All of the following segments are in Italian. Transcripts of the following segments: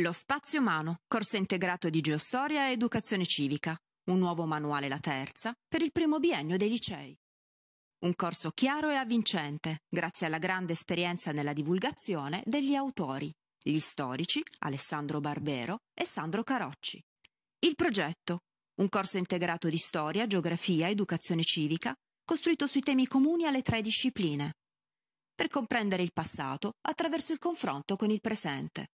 Lo spazio umano, corso integrato di geostoria e educazione civica, un nuovo manuale la terza per il primo biennio dei licei. Un corso chiaro e avvincente, grazie alla grande esperienza nella divulgazione degli autori, gli storici Alessandro Barbero e Sandro Carocci. Il progetto, un corso integrato di storia, geografia, educazione civica, costruito sui temi comuni alle tre discipline, per comprendere il passato attraverso il confronto con il presente.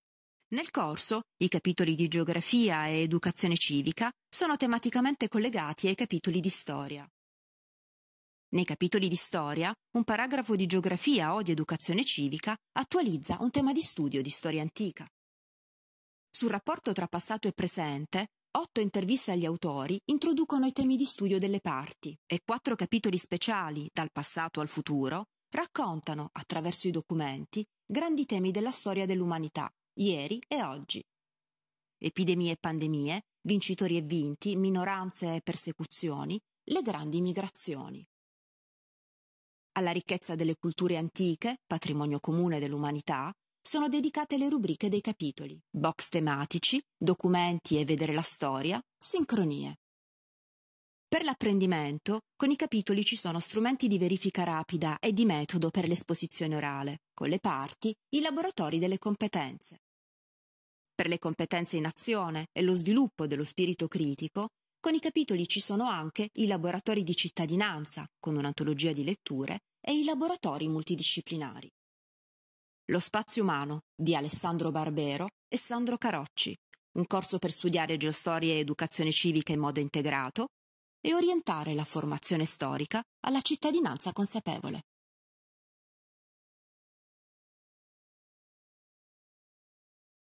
Nel corso, i capitoli di geografia e educazione civica sono tematicamente collegati ai capitoli di storia. Nei capitoli di storia, un paragrafo di geografia o di educazione civica attualizza un tema di studio di storia antica. Sul rapporto tra passato e presente, otto interviste agli autori introducono i temi di studio delle parti e quattro capitoli speciali, dal passato al futuro, raccontano, attraverso i documenti, grandi temi della storia dell'umanità, ieri e oggi. Epidemie e pandemie, vincitori e vinti, minoranze e persecuzioni, le grandi migrazioni. Alla ricchezza delle culture antiche, patrimonio comune dell'umanità, sono dedicate le rubriche dei capitoli, box tematici, documenti e vedere la storia, sincronie. Per l'apprendimento, con i capitoli ci sono strumenti di verifica rapida e di metodo per l'esposizione orale, con le parti, i laboratori delle competenze. Per le competenze in azione e lo sviluppo dello spirito critico, con i capitoli ci sono anche i laboratori di cittadinanza, con un'antologia di letture, e i laboratori multidisciplinari. Lo spazio umano di Alessandro Barbero e Sandro Carocci, un corso per studiare geostoria e educazione civica in modo integrato, e orientare la formazione storica alla cittadinanza consapevole.